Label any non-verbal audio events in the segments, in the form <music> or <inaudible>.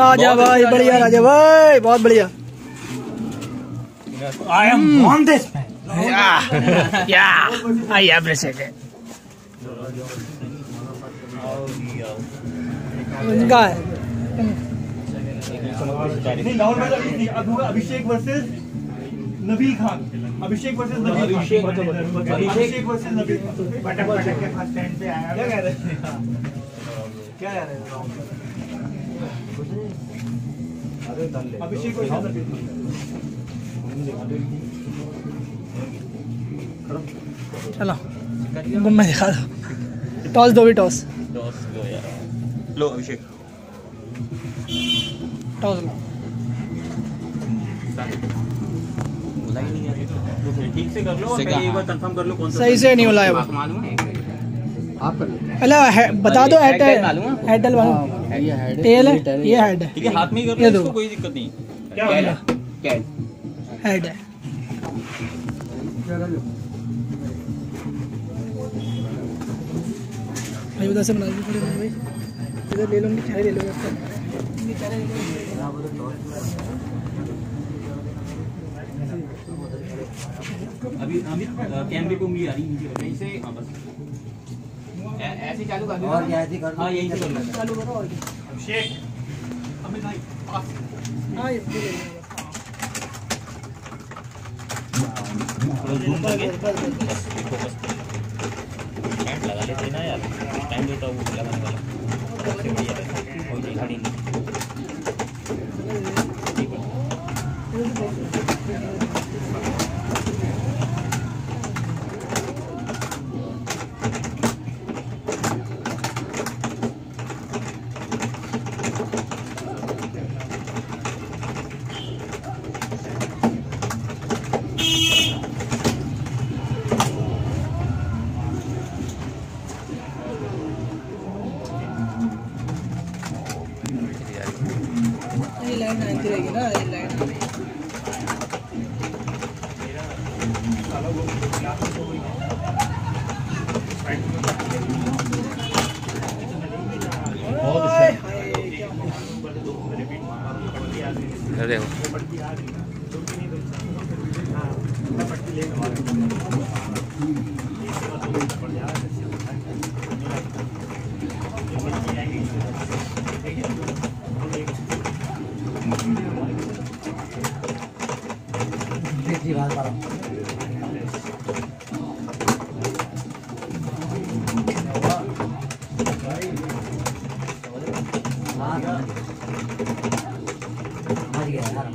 राजा भाई बढ़िया राजा भाई बहुत बढ़िया। I am on this man. Yeah, yeah, I appreciate it. है। Abhishek versus Nabeel Khan. Abhishek versus Nabeel Abhishek- Abhishek versus Nabeel Khan. पटक पटक के फ़र्स्ट स्टैंड पे आया। क्या कह रहे हैं? क्या कह रहे हैं? अभिषेक चलो तुम मैं दिखा दो। टॉस दो भी टॉस। टॉस लो यार लो अभिषेक। टॉस लो। बोला ठीक से कर लो और एक बार कंफर्म कर लो कौन सा सही से नहीं बुलाया वो। मालूम है? अरे है- बता दो हेड हेड मालूम है? ये हेड टेल है ये हेड है। ठीक है हाथ में ही कर लो दो। इसको कोई दिक्कत नहीं। क्या हो हेड है भाई उधर से बना दीजिए थोड़ी भाई। इधर ले लो उनकी चाय ले लो उनकी चाय ले लो अभी अभी कैमरे को उंगली आ रही नीचे यहीं से हाँ बस। ऐसे चालू कर दो और क्या ऐसे कर हाँ यही से चालू। करो और। अभिषेक अमित भाई पास। हाँ ये ले लो लगा लेते ना यार। टाइम देता हूँ लगाने वाला। सबसे बढ़िया है। कोई नहीं खड़ी नहीं। देखो जी बात करो हाँ समझ गया यार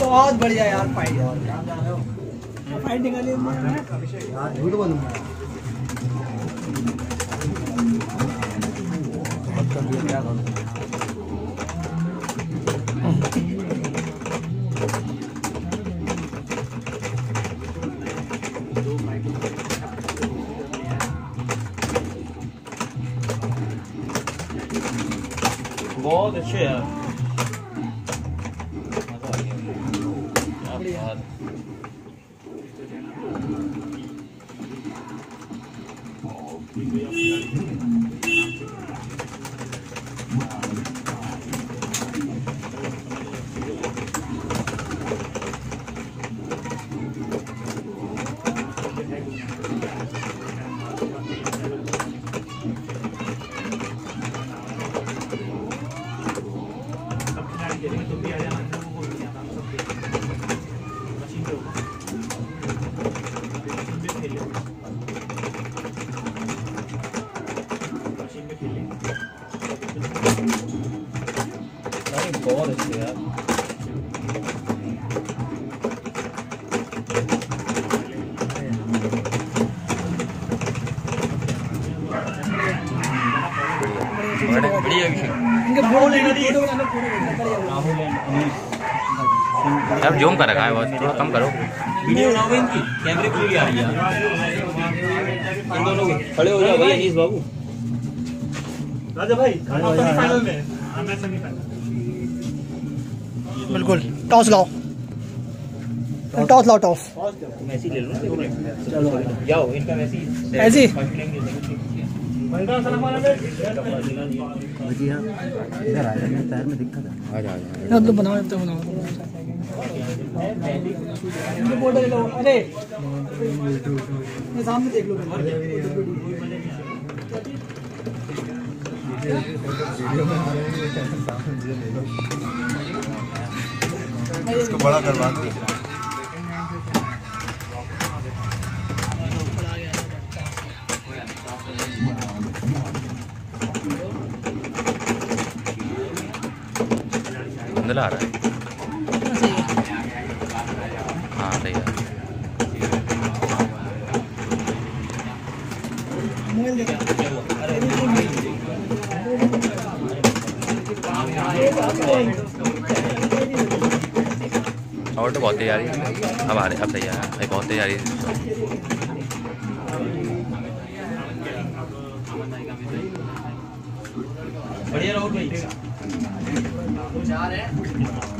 बहुत बढ़िया यार फाइट फाइट निकालिए यार झूठ बोलूँगा बहुत कर दिया क्या करूँ बहुत अच्छे यार मज़ा आ गया क्या बात अरे बहुत अच्छे यार बढ़िया बढ़िया अभिषेक इनके फ़ोटो लेना फ़ोटो बनाना फ़ोटो बढ़िया राहुल एंड अनीश अब जूम कर रखा है बहुत थोड़ा कम करो। वीडियो बनाओगे इनकी कैमरे खुल गया रही है। इन दोनों खड़े हो जाओ भाई अनीश बाबू। राजा भाई आप सेमीफाइनल में। हाँ मैं सेमीफाइनल बिल्कुल टॉस लाओ। टॉस लाओ टॉस ही ले लो ना चलो जाओ इनका वैसे ही ऐसे ही? लेंगे भजिया इधर आ जाए पैर में दिक्कत है। आ जा आ जा ना तो बनाओ जब तक बनाओ। अरे सामने देख लो इसको बड़ा करवा दो। आ रहा है हाँ सही है मोबाइल देखो और तो बहुत रही है। अब आ रही, अब सही है। भाई, बहुत रही है। बढ़िया राहुल भाई। बहुत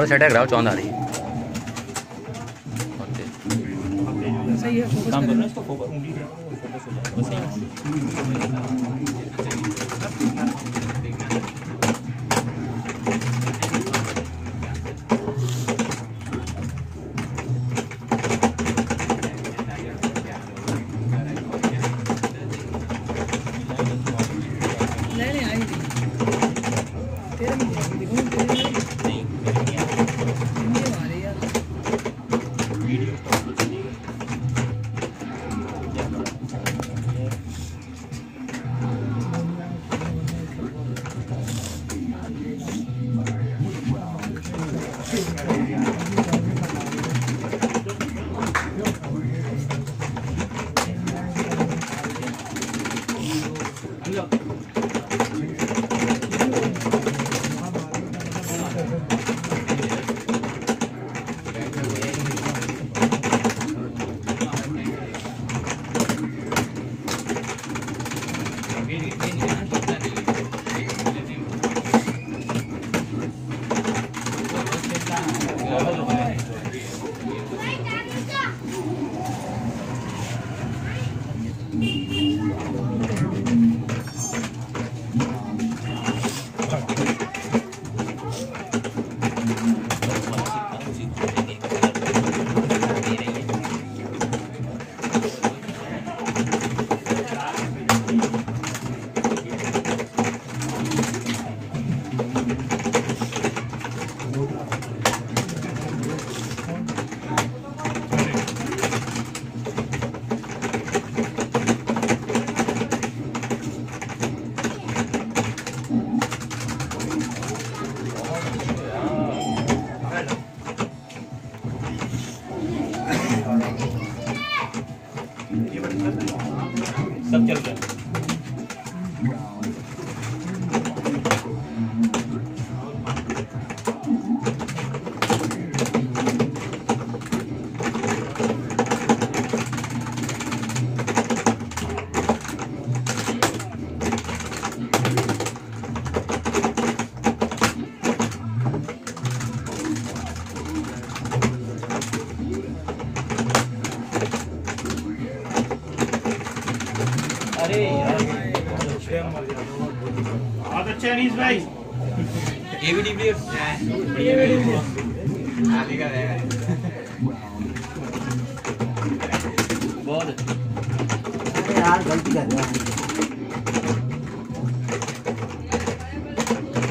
थोड़ा सेट कराओ चौंध आ रही। सही है काम कर। करना इसको उंगली पे। फोकस हो है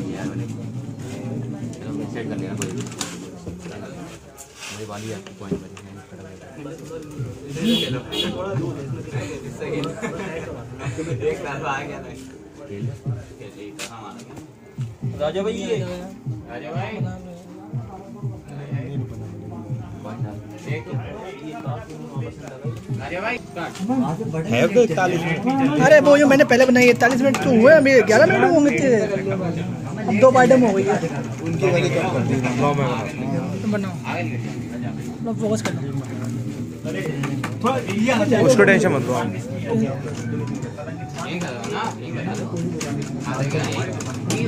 किया मैंने चलो सेट कर लिया कोई मेरी वाली है पॉइंट पर राजा भाई ये। राजा भाई। है तो अरे वो जो मैंने पहले बनाई इकतालीस मिनट तो हुए अभी ग्यारह मिनट होंगे थे। अब दो बाइटम हो गई है। उनकी कम कर दी बनाओ फोकस करना उसको टेंशन मत लो।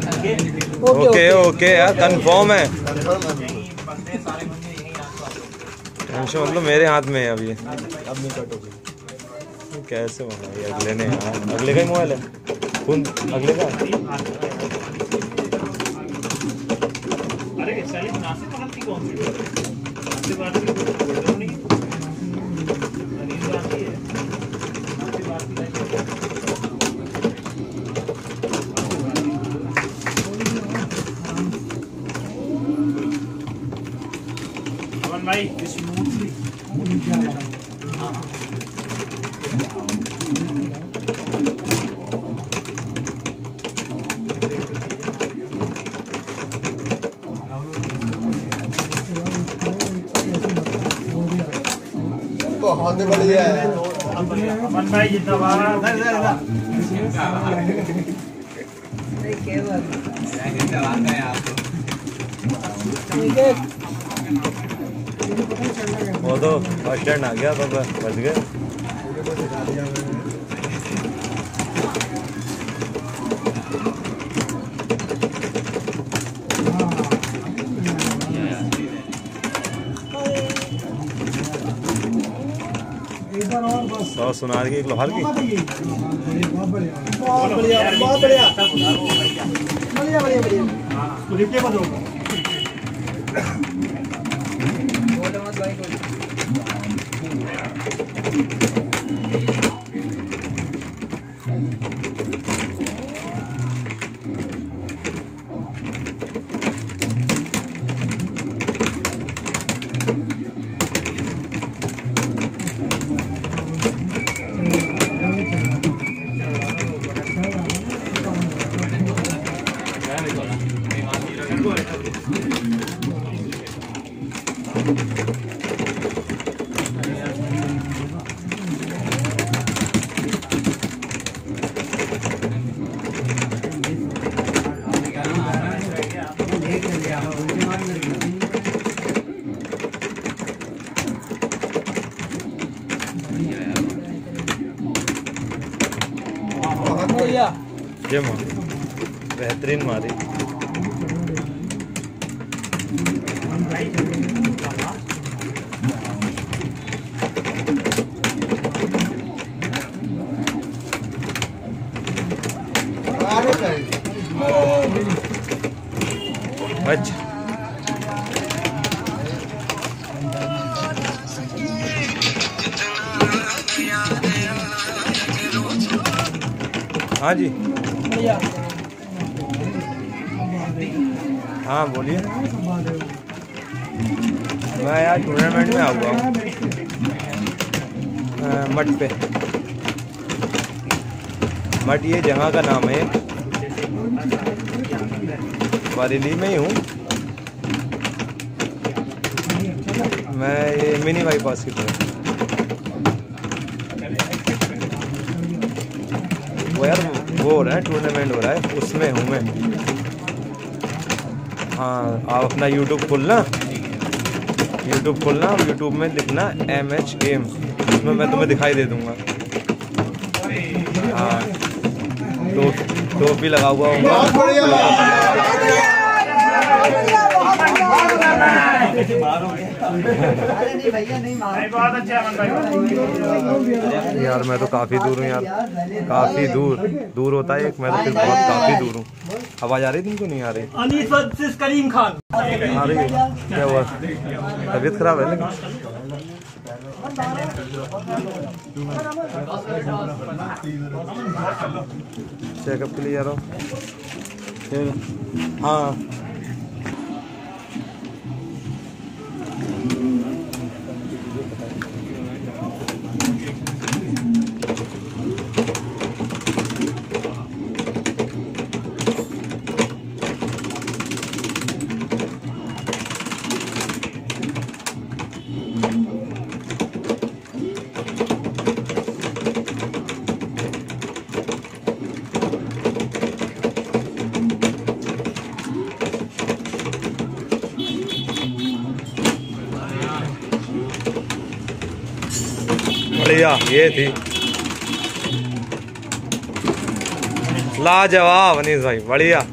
ओके ओके यार कंफर्म है। टेंशन मतलब मेरे हाथ में है अभी अब नहीं कट होगी कैसे ये अगले ने? अगले का ही मोबाइल है? कौन? अगले का? अरे साली नासिक वक्त की कौन सी नासिक वक्त की बोल नहीं अनिल बाती है नासिक बाती अमन भाई स्मूथली बहुत बढ़िया है। अमन भाई जिंदाबाद ठीक है वो तो फ़र्स्ट स्टैंड आ गया तो बस बच गए। सौ सुनार की एक लोहार की। बढ़िया ये मार बेहतरीन मारी अच्छा। हाँ जी। हाँ बोलिए। मैं यार टूर्नामेंट में आऊँगा। मठ पे। मठ ये जगह का नाम है। बरेली में ही हूँ। मैं ये मिनी बाईपास की तरफ़। वो यार वो हो रहा है टूर्नामेंट हो रहा है, उसमें हूँ मैं। हाँ आप अपना यूट्यूब खोलना। यूट्यूब खोलना यूट्यूब में लिखना एम एच गेम उसमें मैं तुम्हें दिखाई दे दूँगा। हाँ तो टोपी लगा हुआ होगा। यार मैं तो काफ़ी दूर हूँ यार। काफ़ी दूर। दूर होता है एक मैं तो फिर बहुत काफ़ी दूर हूँ। आवाज़ आ रही तुमको नहीं आ रही? अनीस करीम खान। आ रही है। क्या हुआ? तबीयत खराब है लेकिन? चेकअप के लिए जा रहा हूँ। फिर Amém. बढ़िया। ये थी। लाजवाब अनीस भाई बढ़िया।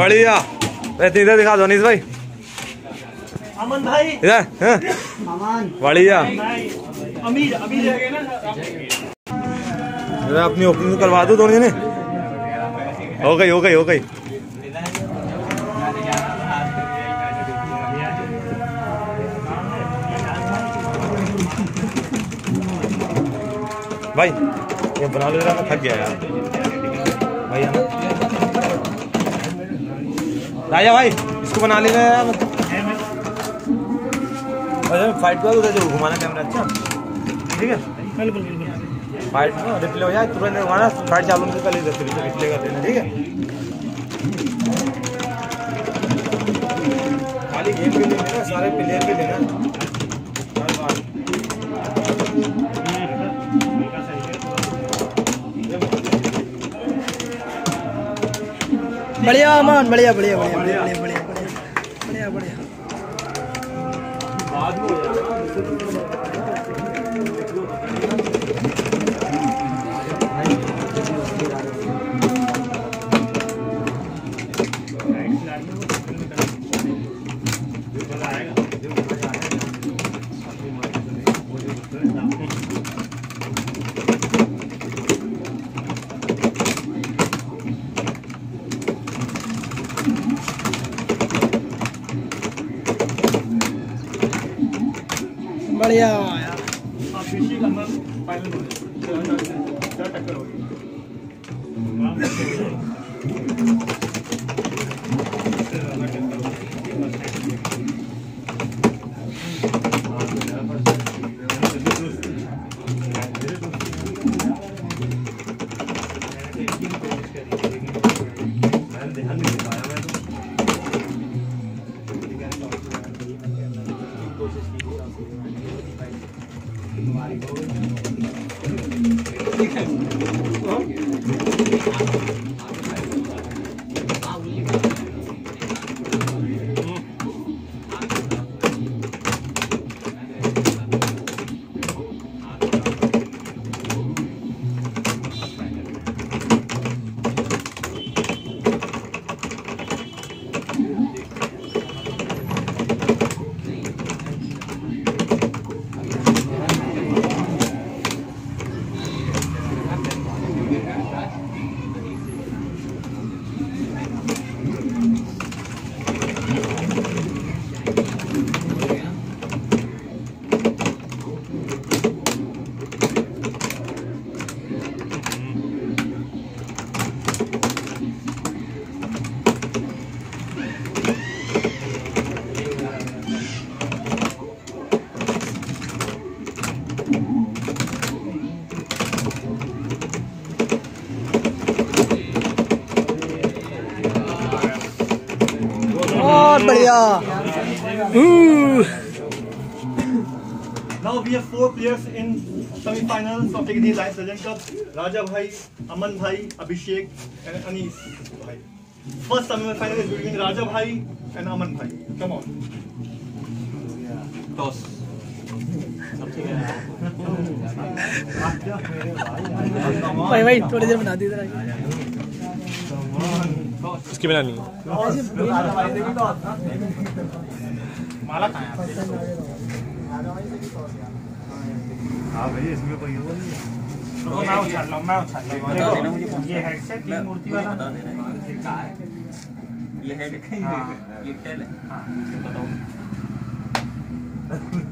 बढ़िया। इधर दिखा दो अनीस भाई। अमन भाई। इधर हाँ, बढ़िया। अमीर अमीर इधर अपनी ओपनिंग करवा दो दोनों जने? हो गई हो गई हो गई। भाई ये बना लो जरा मैं थक गया यार। भाई है ना राजा भाई इसको बना लेना यार। मतलब फाइट कर दो जो घुमाना कैमरा अच्छा। ठीक है? बिल्कुल बिल्कुल। फाइट ना रिप्ले हो जाए तुरंत घुमाना फाइट चालू कर लेते फिर रिप्ले कर देना ठीक है? खाली गेम के लिए सारे प्लेयर के लेना बढ़िया अमान बढ़िया बढ़िया बढ़िया बढ़िया बढ़िया बढ़िया बढ़िया बढ़िया Yeah. B S four players in semifinal life legend cup Raja bhai Aman bhai Abhishek and Anees bhai. First semifinal is between Raja bhai and Aman भाई। कम ऑन टॉस भाई भाई थोड़ी देर बना दी इधर इसके है हाँ भैया इसमें कोई वो नहीं रुको, मैं उछाल रहा हूँ, मैं उछाल रहा हूँ। देखो, ये हेडसेट ये मूर्ति वाला। ये हेड हाँ। ये टेल है हाँ, बताओ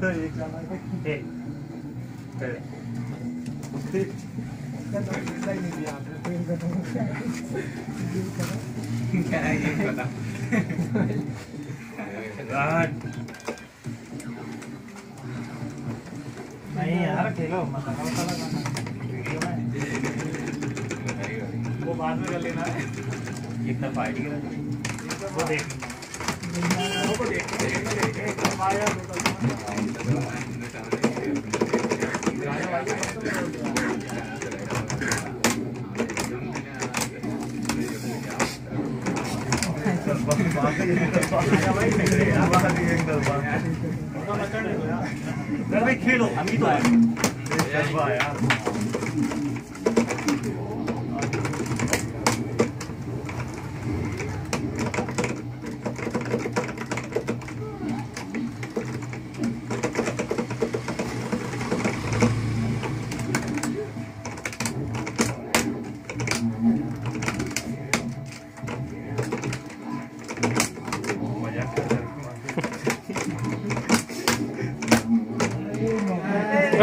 एक। <laughs> क्या है। ये बता नहीं यार खेलो वो बाद में कर लेना है कितना फाइट किया वो देख वो देख देख देख एक आया भाई खेलो हम ही तो है कर रहा हूँ खत्म था तुम्हें पता है ना मार दूँगा तब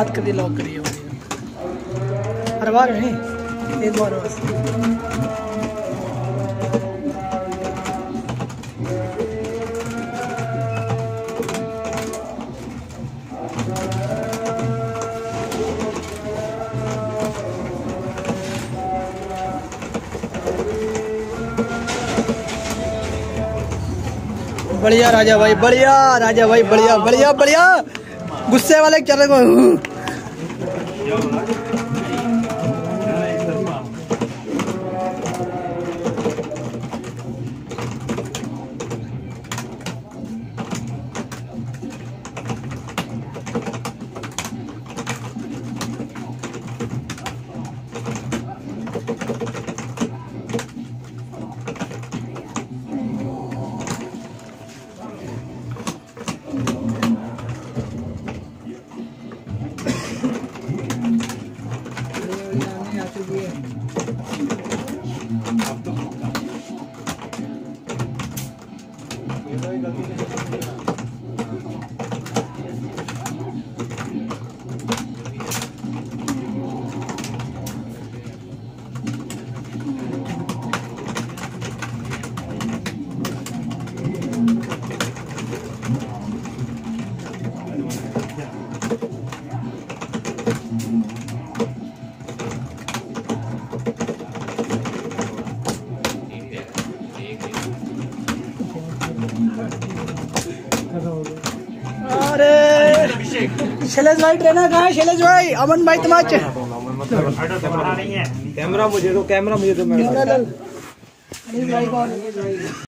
हाथ कर दिया लॉक करिए अरे बार नहीं एक बार बस बढ़िया राजा भाई, बढ़िया, राजा भाई, बढ़िया बढ़िया बढ़िया। गुस्से वाले चल रहे Gracias. शैलेश रहना कहा है शैलेश भाई? अमन भाई तुम्हारे कैमरा मुझे दो कैमरा मुझे दो